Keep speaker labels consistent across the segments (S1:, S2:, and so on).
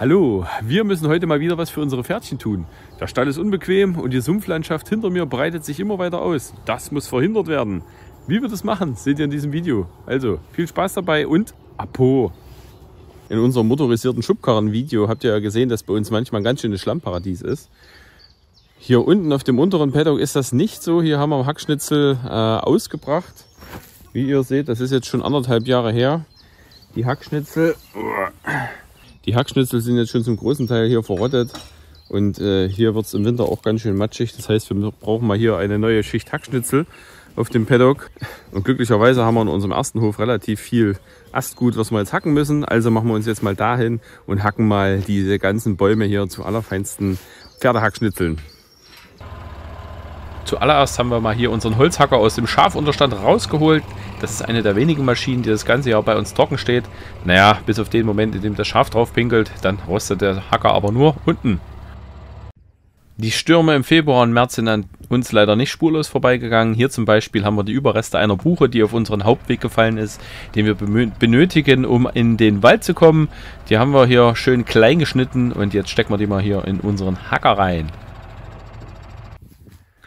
S1: Hallo, wir müssen heute mal wieder was für unsere Pferdchen tun. Der Stall ist unbequem und die Sumpflandschaft hinter mir breitet sich immer weiter aus. Das muss verhindert werden. Wie wir das machen, seht ihr in diesem Video. Also, viel Spaß dabei und Apo! In unserem motorisierten Schubkarren-Video habt ihr ja gesehen, dass bei uns manchmal ein ganz schönes Schlammparadies ist. Hier unten auf dem unteren Paddock ist das nicht so. Hier haben wir Hackschnitzel äh, ausgebracht. Wie ihr seht, das ist jetzt schon anderthalb Jahre her. Die Hackschnitzel... Die Hackschnitzel sind jetzt schon zum großen Teil hier verrottet. Und äh, hier wird es im Winter auch ganz schön matschig. Das heißt, wir brauchen mal hier eine neue Schicht Hackschnitzel auf dem Paddock. Und glücklicherweise haben wir in unserem ersten Hof relativ viel Astgut, was wir jetzt hacken müssen. Also machen wir uns jetzt mal dahin und hacken mal diese ganzen Bäume hier zu allerfeinsten Pferdehackschnitzeln. Zuallererst haben wir mal hier unseren Holzhacker aus dem Schafunterstand rausgeholt. Das ist eine der wenigen Maschinen, die das ganze Jahr bei uns trocken steht. Naja, bis auf den Moment, in dem das Schaf drauf pinkelt, dann rostet der Hacker aber nur unten. Die Stürme im Februar und März sind an uns leider nicht spurlos vorbeigegangen. Hier zum Beispiel haben wir die Überreste einer Buche, die auf unseren Hauptweg gefallen ist, den wir benötigen, um in den Wald zu kommen. Die haben wir hier schön klein geschnitten und jetzt stecken wir die mal hier in unseren Hacker rein.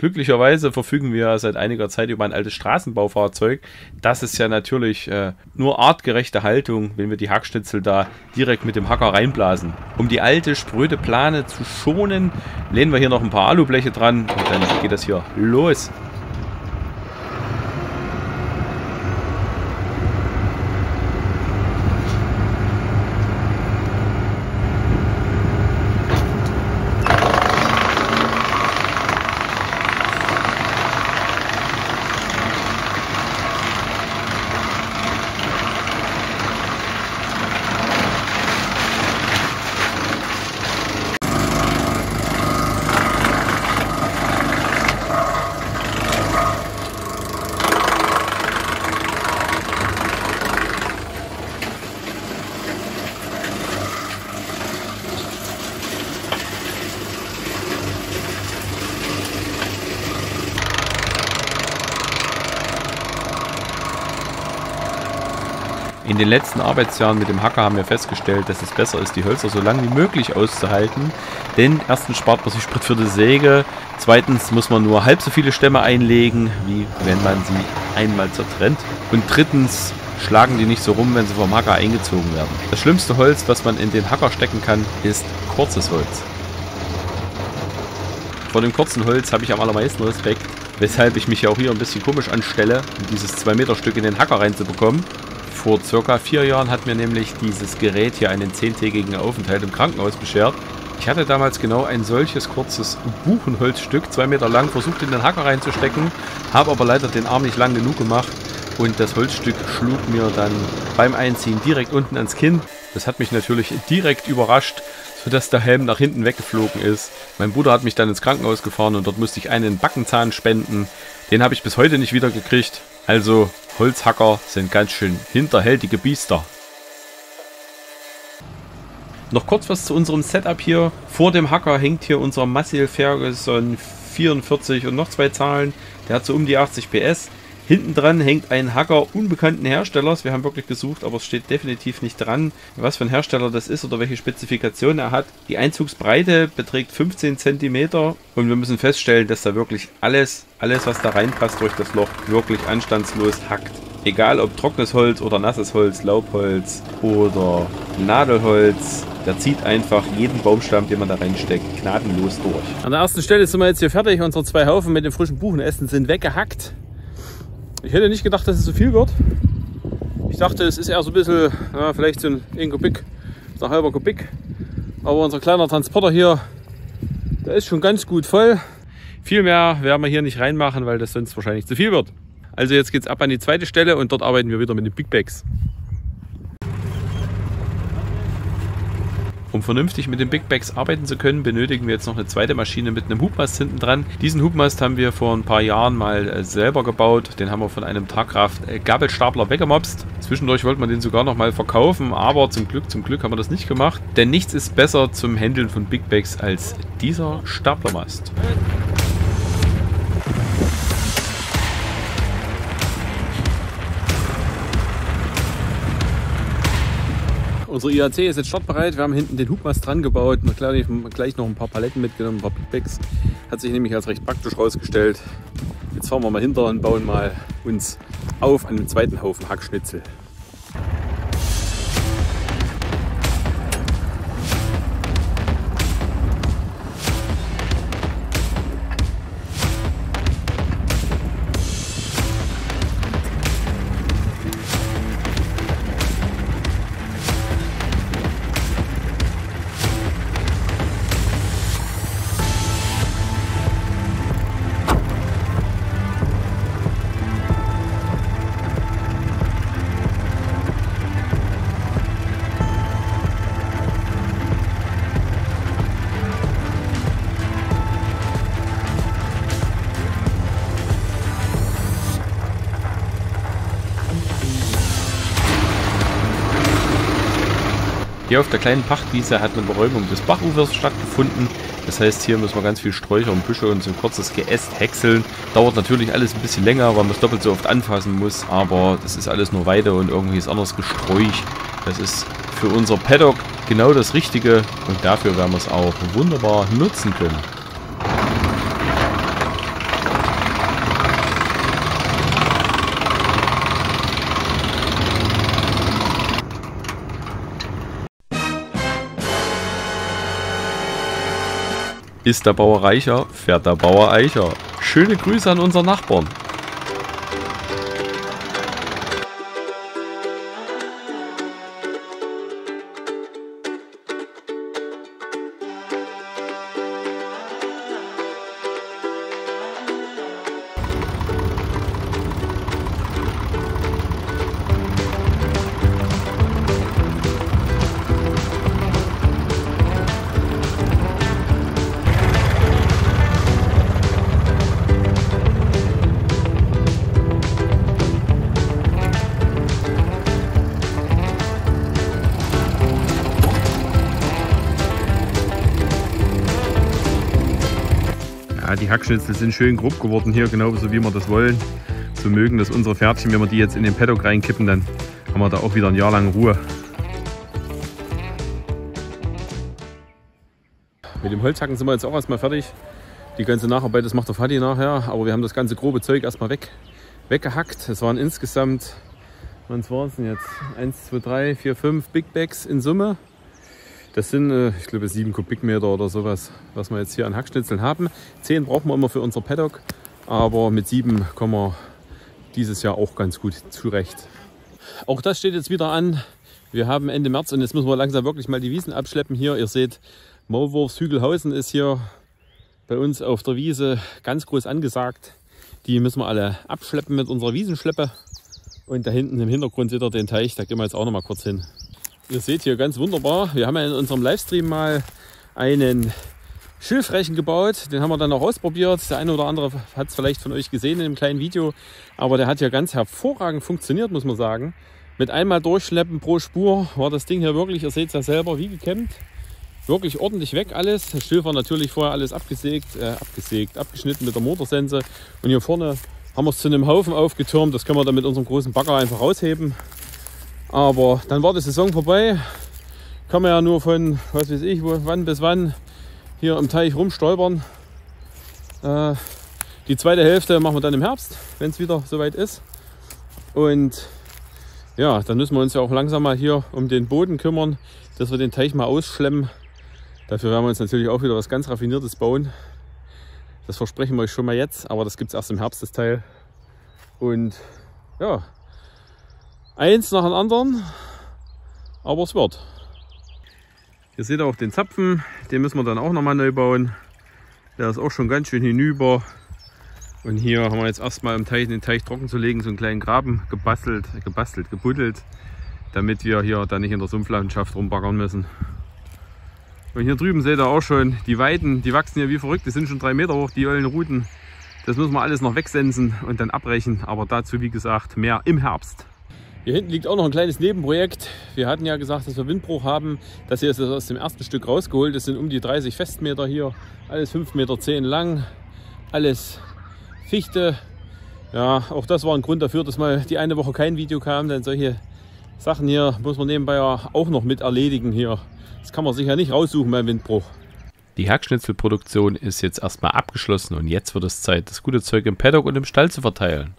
S1: Glücklicherweise verfügen wir seit einiger Zeit über ein altes Straßenbaufahrzeug. Das ist ja natürlich äh, nur artgerechte Haltung, wenn wir die Hackschnitzel da direkt mit dem Hacker reinblasen. Um die alte, spröde Plane zu schonen, lehnen wir hier noch ein paar Alubleche dran und dann geht das hier los. In den letzten Arbeitsjahren mit dem Hacker haben wir festgestellt, dass es besser ist, die Hölzer so lange wie möglich auszuhalten. Denn erstens spart man sich Sprit für die Säge, zweitens muss man nur halb so viele Stämme einlegen, wie wenn man sie einmal zertrennt. Und drittens schlagen die nicht so rum, wenn sie vom Hacker eingezogen werden. Das schlimmste Holz, was man in den Hacker stecken kann, ist kurzes Holz. Vor dem kurzen Holz habe ich am allermeisten Respekt, weshalb ich mich ja auch hier ein bisschen komisch anstelle, dieses 2 Meter Stück in den Hacker reinzubekommen. Vor circa vier Jahren hat mir nämlich dieses Gerät hier einen zehntägigen Aufenthalt im Krankenhaus beschert. Ich hatte damals genau ein solches kurzes Buchenholzstück, zwei Meter lang, versucht in den Hacker reinzustecken, habe aber leider den Arm nicht lang genug gemacht und das Holzstück schlug mir dann beim Einziehen direkt unten ans Kinn. Das hat mich natürlich direkt überrascht, sodass der Helm nach hinten weggeflogen ist. Mein Bruder hat mich dann ins Krankenhaus gefahren und dort musste ich einen Backenzahn spenden. Den habe ich bis heute nicht wieder gekriegt. Also Holzhacker sind ganz schön hinterhältige Biester. Noch kurz was zu unserem Setup hier. Vor dem Hacker hängt hier unser Massil Ferguson 44 und noch zwei Zahlen. Der hat so um die 80 PS. Hinten dran hängt ein Hacker unbekannten Herstellers. Wir haben wirklich gesucht, aber es steht definitiv nicht dran, was für ein Hersteller das ist oder welche Spezifikation er hat. Die Einzugsbreite beträgt 15 cm und wir müssen feststellen, dass da wirklich alles, alles was da reinpasst durch das Loch, wirklich anstandslos hackt. Egal ob trockenes Holz oder nasses Holz, Laubholz oder Nadelholz, der zieht einfach jeden Baumstamm, den man da reinsteckt, gnadenlos durch. An der ersten Stelle sind wir jetzt hier fertig. Unsere zwei Haufen mit den frischen Buchenessen sind weggehackt. Ich hätte nicht gedacht, dass es so viel wird. Ich dachte, es ist eher so ein bisschen, ja, vielleicht so ein, ein Kubik, so ein halber Kubik. Aber unser kleiner Transporter hier, der ist schon ganz gut voll. Viel mehr werden wir hier nicht reinmachen, weil das sonst wahrscheinlich zu viel wird. Also jetzt geht es ab an die zweite Stelle und dort arbeiten wir wieder mit den Big Bags. Um vernünftig mit den Big Bags arbeiten zu können, benötigen wir jetzt noch eine zweite Maschine mit einem Hubmast hinten dran. Diesen Hubmast haben wir vor ein paar Jahren mal äh, selber gebaut. Den haben wir von einem Tragkraft äh, Gabelstapler weggemobst. Zwischendurch wollte man den sogar noch mal verkaufen, aber zum Glück, zum Glück haben wir das nicht gemacht. Denn nichts ist besser zum Handeln von Big Bags als dieser Staplermast. Unsere IAC ist jetzt startbereit. Wir haben hinten den Hubmast dran gebaut und gleich noch ein paar Paletten mitgenommen, ein paar Bigbags. Hat sich nämlich als recht praktisch herausgestellt. Jetzt fahren wir mal hinter und bauen mal uns auf an den zweiten Haufen Hackschnitzel. Hier auf der kleinen Pachtwiese hat eine Beräumung des Bachufers stattgefunden. Das heißt, hier müssen wir ganz viel Sträucher und Büsche und so ein kurzes Geäst häckseln. Dauert natürlich alles ein bisschen länger, weil man es doppelt so oft anfassen muss. Aber das ist alles nur Weide und irgendwie ist anders Gesträuch. Das ist für unser Paddock genau das Richtige und dafür werden wir es auch wunderbar nutzen können. Ist der Bauer reicher, fährt der Bauer Eicher. Schöne Grüße an unseren Nachbarn. Die Hackschnitzel sind schön grob geworden hier, genauso wie wir das wollen. So mögen das unsere Pferdchen. Wenn wir die jetzt in den Paddock reinkippen, dann haben wir da auch wieder ein Jahr lang Ruhe. Mit dem Holzhacken sind wir jetzt auch erstmal fertig. Die ganze Nacharbeit, das macht der Fadi nachher. Aber wir haben das ganze grobe Zeug erstmal weg, weggehackt. Es waren insgesamt, wann waren es denn jetzt? 1, 2, 3, 4, 5 Big Bags in Summe. Das sind, äh, ich glaube, 7 Kubikmeter oder sowas, was wir jetzt hier an Hackschnitzeln haben. 10 brauchen wir immer für unser Paddock, aber mit 7 kommen wir dieses Jahr auch ganz gut zurecht. Auch das steht jetzt wieder an. Wir haben Ende März und jetzt müssen wir langsam wirklich mal die Wiesen abschleppen hier. Ihr seht, Maulwurfs Hügelhausen ist hier bei uns auf der Wiese ganz groß angesagt. Die müssen wir alle abschleppen mit unserer Wiesenschleppe. Und da hinten im Hintergrund seht ihr den Teich, da gehen wir jetzt auch noch mal kurz hin. Ihr seht hier ganz wunderbar, wir haben ja in unserem Livestream mal einen Schilfrechen gebaut. Den haben wir dann auch ausprobiert. Der eine oder andere hat es vielleicht von euch gesehen in dem kleinen Video. Aber der hat ja ganz hervorragend funktioniert, muss man sagen. Mit einmal durchschleppen pro Spur war das Ding hier wirklich, ihr seht es ja selber, wie gekämmt. Wirklich ordentlich weg alles. Das Schilf war natürlich vorher alles abgesägt, äh, abgesägt, abgeschnitten mit der Motorsense. Und hier vorne haben wir es zu einem Haufen aufgetürmt. Das können wir dann mit unserem großen Bagger einfach rausheben. Aber dann war die Saison vorbei. Kann man ja nur von, was weiß ich, wann bis wann hier im Teich rumstolpern. Äh, die zweite Hälfte machen wir dann im Herbst, wenn es wieder soweit ist. Und ja, dann müssen wir uns ja auch langsam mal hier um den Boden kümmern, dass wir den Teich mal ausschlemmen. Dafür werden wir uns natürlich auch wieder was ganz Raffiniertes bauen. Das versprechen wir euch schon mal jetzt, aber das gibt es erst im Herbst, das Teil. Und ja, eins nach dem anderen, aber es wird. Hier seht ihr auch den Zapfen, den müssen wir dann auch nochmal neu bauen. Der ist auch schon ganz schön hinüber. Und hier haben wir jetzt erstmal im Teich, den Teich trocken zu legen, so einen kleinen Graben gebastelt, gebastelt, gebuddelt, damit wir hier dann nicht in der Sumpflandschaft rumbaggern müssen. Und hier drüben seht ihr auch schon die Weiden, die wachsen hier wie verrückt. Die sind schon drei Meter hoch, die ollen Ruten. Das müssen wir alles noch wegsensen und dann abbrechen. Aber dazu, wie gesagt, mehr im Herbst. Hier hinten liegt auch noch ein kleines Nebenprojekt. Wir hatten ja gesagt, dass wir Windbruch haben. Das hier ist aus dem ersten Stück rausgeholt. Das sind um die 30 Festmeter hier. Alles 5,10 Meter lang. Alles Fichte. Ja, auch das war ein Grund dafür, dass mal die eine Woche kein Video kam. Denn solche Sachen hier muss man nebenbei ja auch noch mit erledigen hier. Das kann man sich ja nicht raussuchen beim Windbruch. Die Hackschnitzelproduktion ist jetzt erstmal abgeschlossen und jetzt wird es Zeit, das gute Zeug im Paddock und im Stall zu verteilen.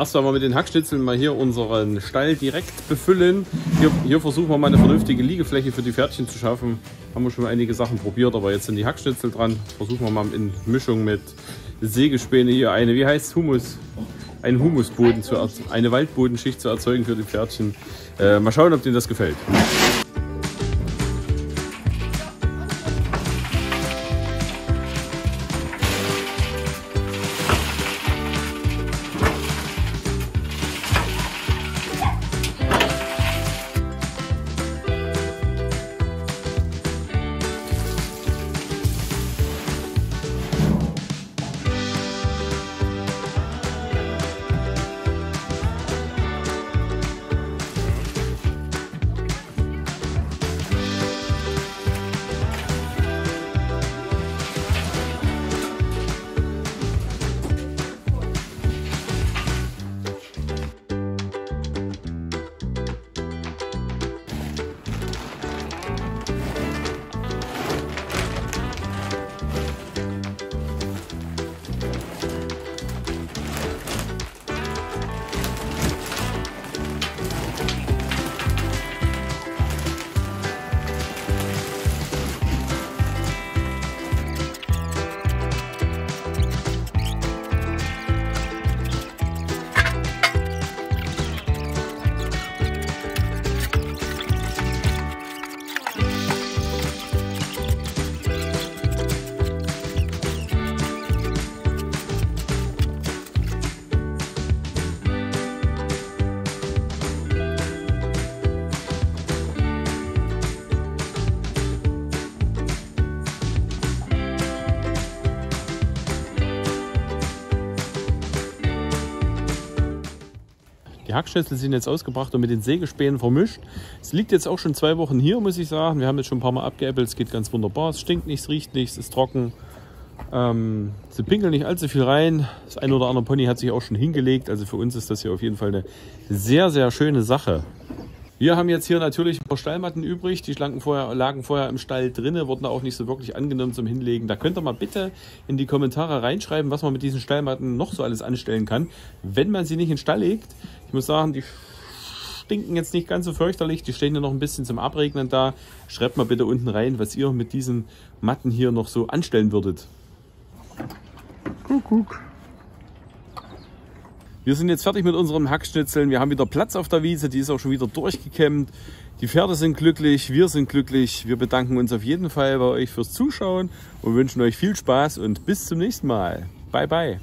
S1: Wollen wir mit den Hackschnitzeln mal hier unseren Stall direkt befüllen. Hier, hier, versuchen wir mal eine vernünftige Liegefläche für die Pferdchen zu schaffen. Haben wir schon einige Sachen probiert, aber jetzt sind die Hackschnitzel dran. Versuchen wir mal in Mischung mit Sägespäne hier eine, wie heißt Humus? Einen Humusboden, zu eine Waldbodenschicht zu erzeugen für die Pferdchen. Äh, mal schauen, ob denen das gefällt. Die Hackschnitzel sind jetzt ausgebracht und mit den Sägespänen vermischt. Es liegt jetzt auch schon zwei Wochen hier, muss ich sagen. Wir haben jetzt schon ein paar Mal abgeäppelt. Es geht ganz wunderbar. Es stinkt nichts, riecht nichts, ist trocken. Ähm, sie pinkeln nicht allzu viel rein. Das ein oder andere Pony hat sich auch schon hingelegt. Also für uns ist das hier auf jeden Fall eine sehr, sehr schöne Sache. Wir haben jetzt hier natürlich ein paar Stallmatten übrig. Die vorher, lagen vorher im Stall drinne, wurden auch nicht so wirklich angenommen zum Hinlegen. Da könnt ihr mal bitte in die Kommentare reinschreiben, was man mit diesen Stallmatten noch so alles anstellen kann, wenn man sie nicht in den Stall legt. Ich muss sagen, die stinken jetzt nicht ganz so fürchterlich. Die stehen ja noch ein bisschen zum Abregnen da. Schreibt mal bitte unten rein, was ihr mit diesen Matten hier noch so anstellen würdet. Kuckuck. Wir sind jetzt fertig mit unserem Hackschnitzeln. Wir haben wieder Platz auf der Wiese. Die ist auch schon wieder durchgekämmt. Die Pferde sind glücklich. Wir sind glücklich. Wir bedanken uns auf jeden Fall bei euch fürs Zuschauen und wünschen euch viel Spaß und bis zum nächsten Mal. Bye, bye.